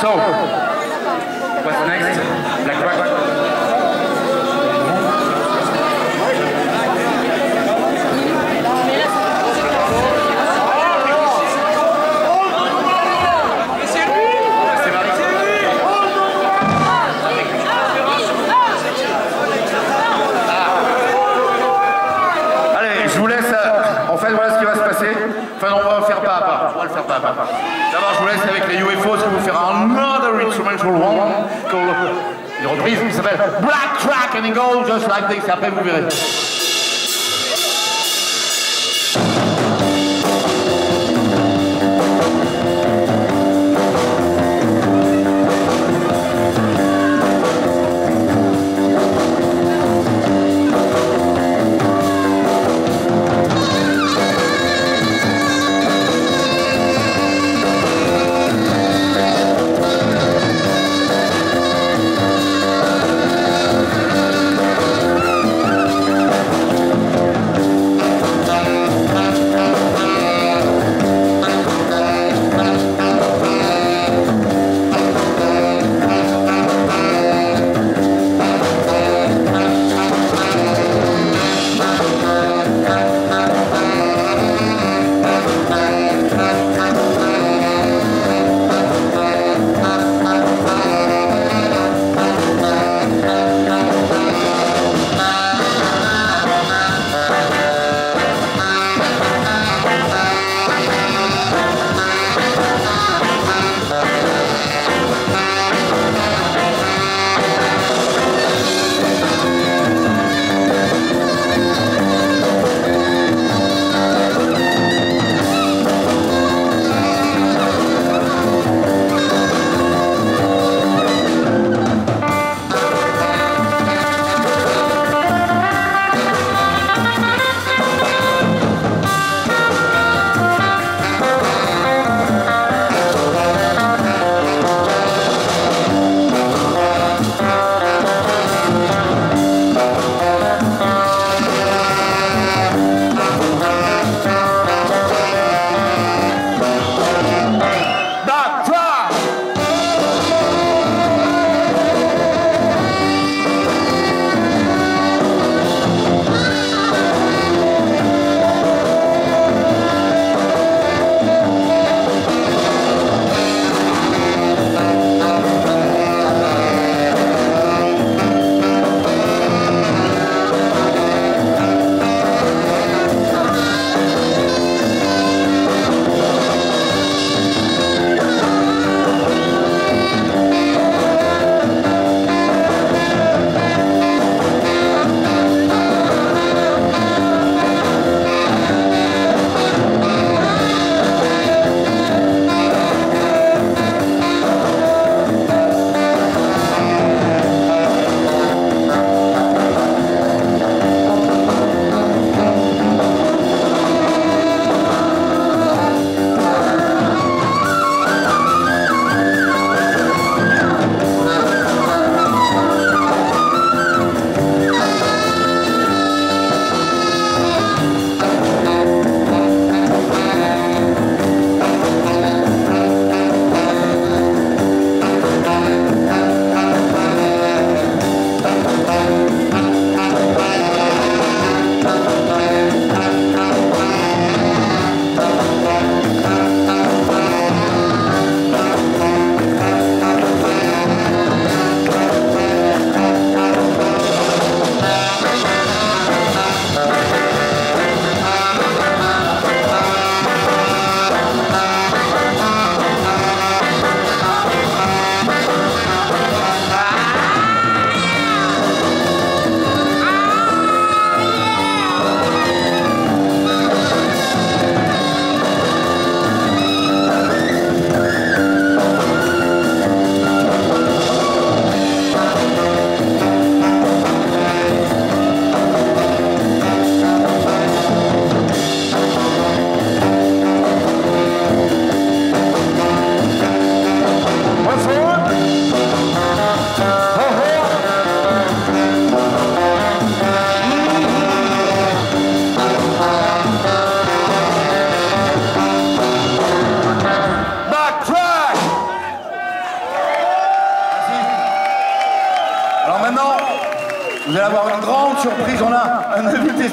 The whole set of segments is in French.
So, what's next? Black Rock. Euh. Enfin, on va faire pas à pas. On va le faire pas à pas. D'abord, je vous laisse avec les UFO, instrumental one. called- Une reprise qui s'appelle Black Track and it goes just like this. Après, vous.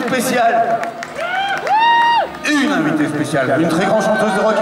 spéciale. Une invitée spéciale, une très grande chanteuse de rock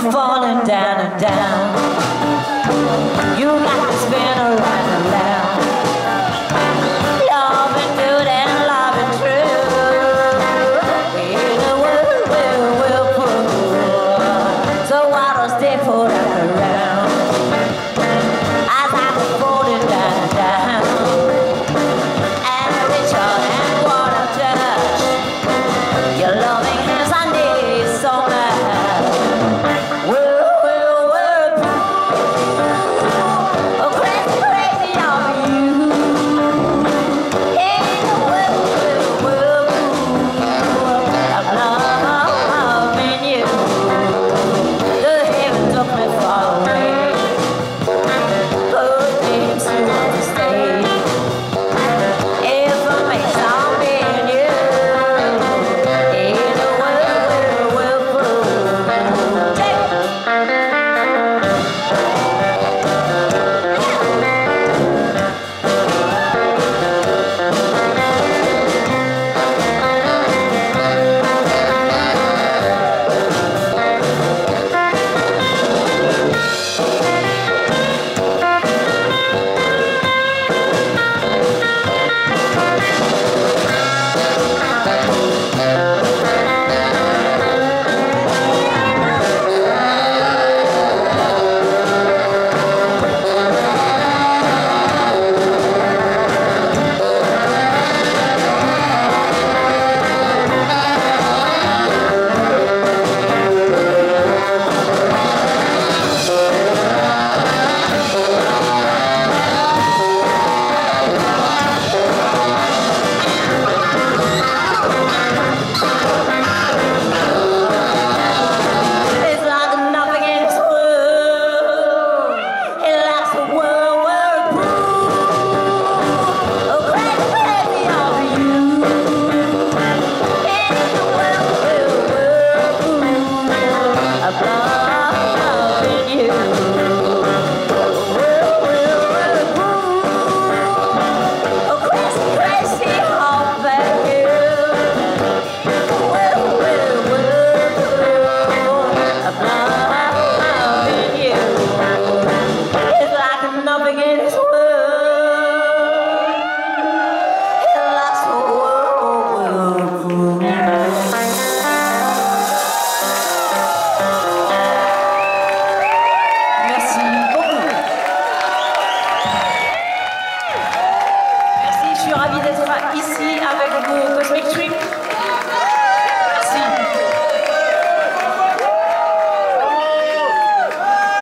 falling down and down. You got